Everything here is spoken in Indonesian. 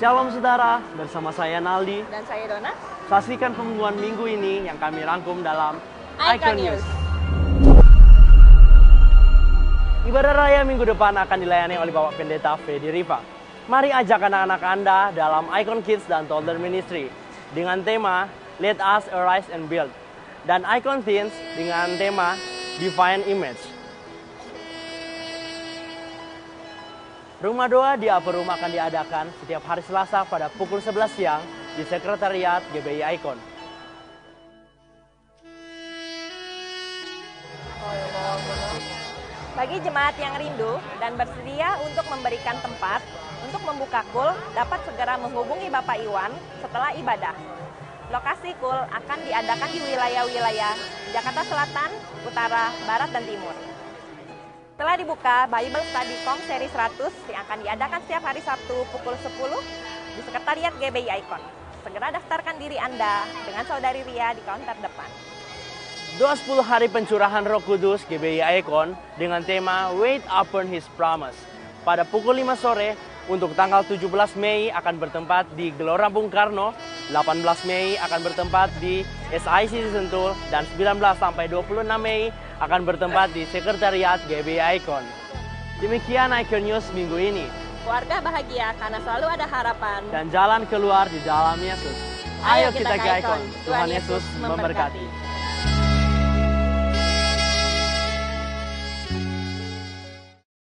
Shalom saudara, bersama saya Naldi. Dan saya Dona. Saksikan pengumuman minggu ini yang kami rangkum dalam Icon News. Ibadah raya minggu depan akan dilayani oleh Bapak Pendeta Fedi Riva. Mari ajak anak-anak Anda dalam Icon Kids dan Toddler Ministry dengan tema Let Us Arise and Build dan Icon Teens dengan tema Divine Image. Rumah doa di Upper Room akan diadakan setiap hari Selasa pada pukul 11 siang di Sekretariat GBI Icon. Bagi jemaat yang rindu dan bersedia untuk memberikan tempat untuk membuka kul, dapat segera menghubungi Bapak Iwan setelah ibadah. Lokasi kul akan diadakan di wilayah-wilayah Jakarta Selatan, Utara, Barat, dan Timur. Telah dibuka Bible Study Com seri 100 yang akan diadakan setiap hari Sabtu pukul 10 di Sekretariat GBI Icon. Segera daftarkan diri Anda dengan Saudari Ria di counter depan. Doa 10 hari pencurahan roh kudus GBI Icon dengan tema Wait Upon His Promise. Pada pukul 5 sore untuk tanggal 17 Mei akan bertempat di Gelora Bung Karno, 18 Mei akan bertempat di SIC Sentul, dan 19 sampai 26 Mei akan bertempat di Sekretariat GBI Icon. Demikian Icon News minggu ini. Keluarga bahagia karena selalu ada harapan. Dan jalan keluar di dalam Yesus. Ayo kita ke Icon. Tuhan Yesus memberkati.